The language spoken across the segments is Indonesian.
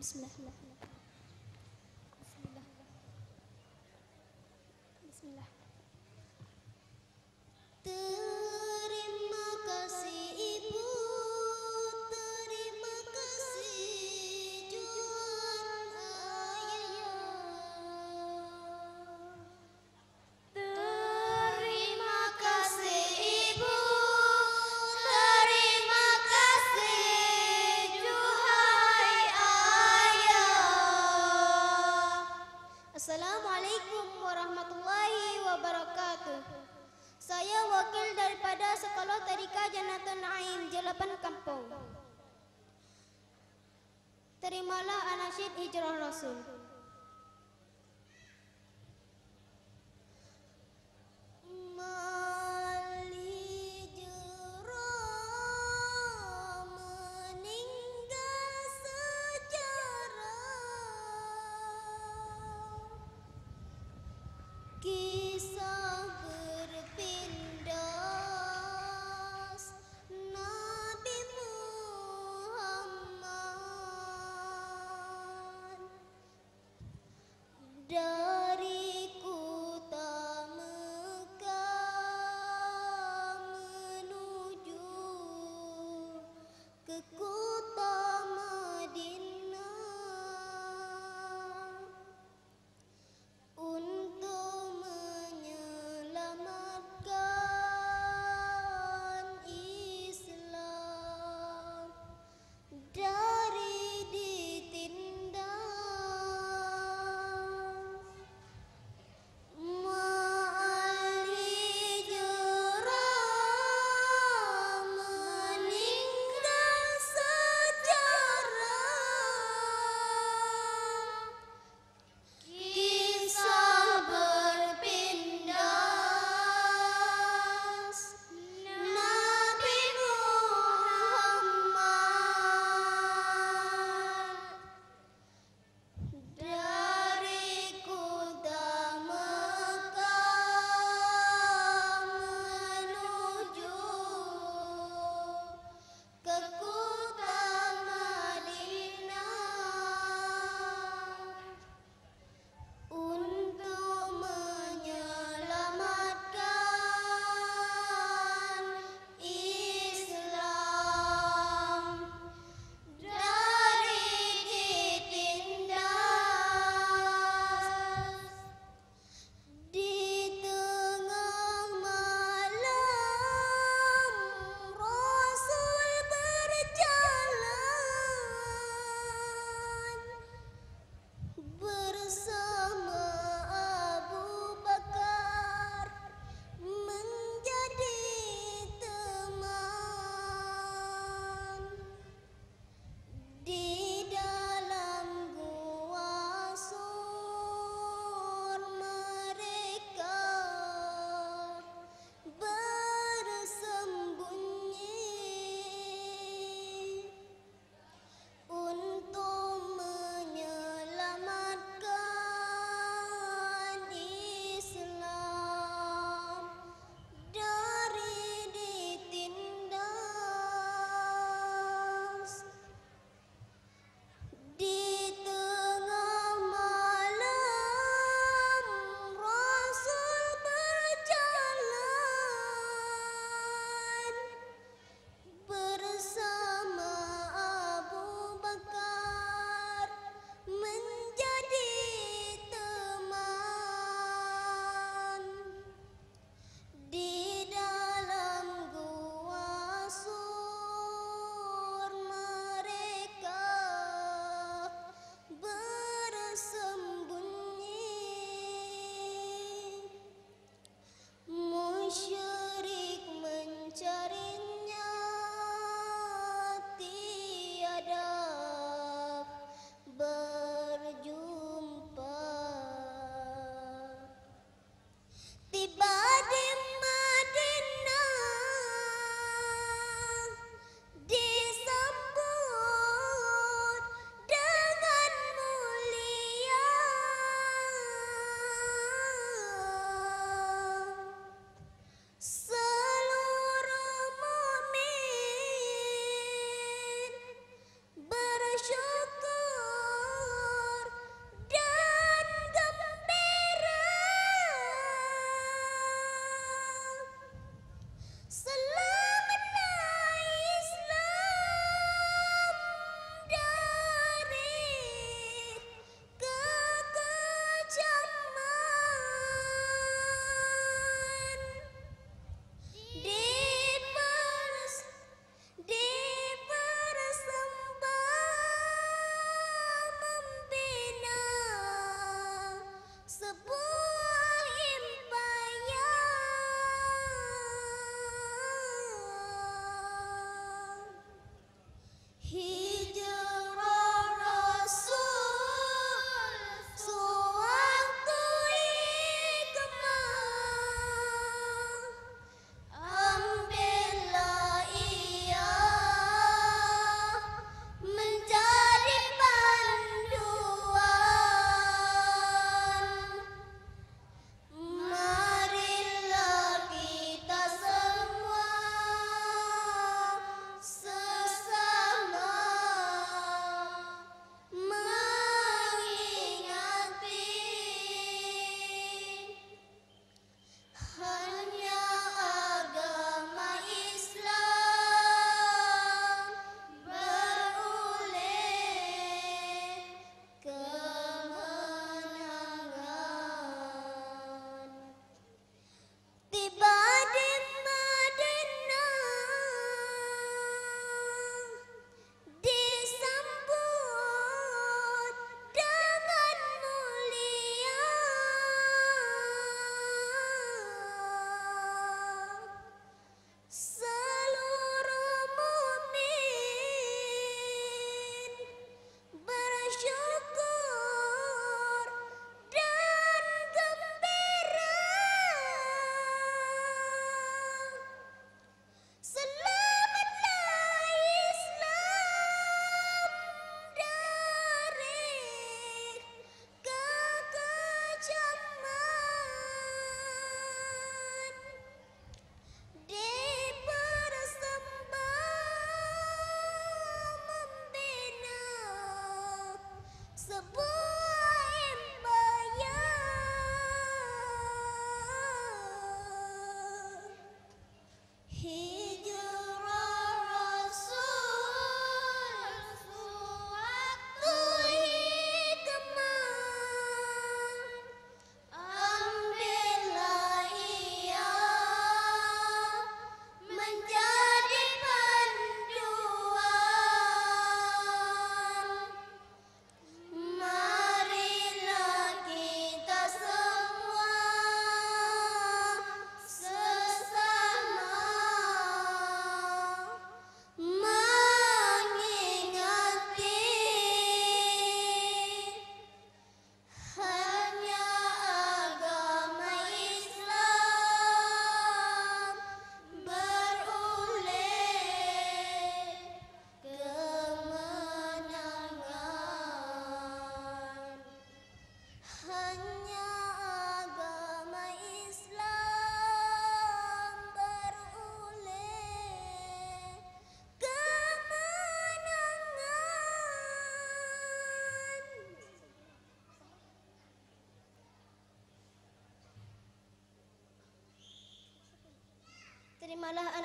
بسم الله بسم الله. بسم الله. Jelapan Kampung. Terimalah anasyid hijrah Rasul.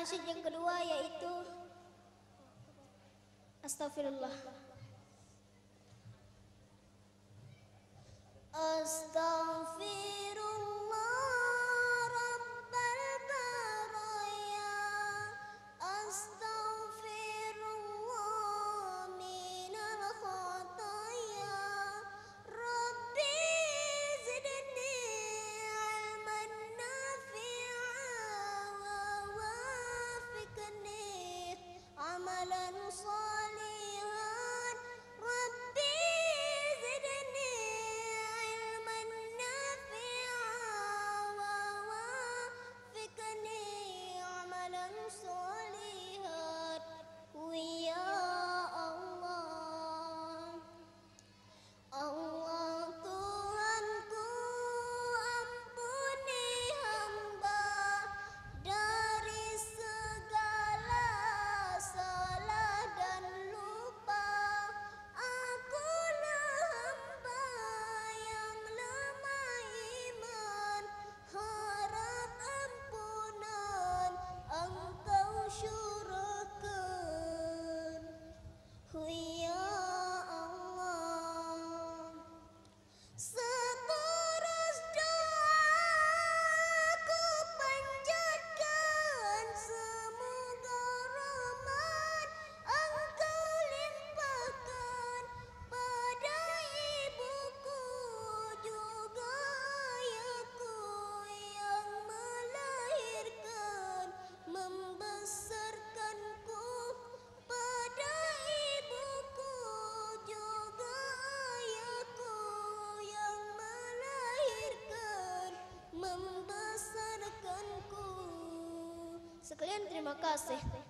Anasyid yang kedua yaitu Astaghfirullah. Astaghfirullah no case.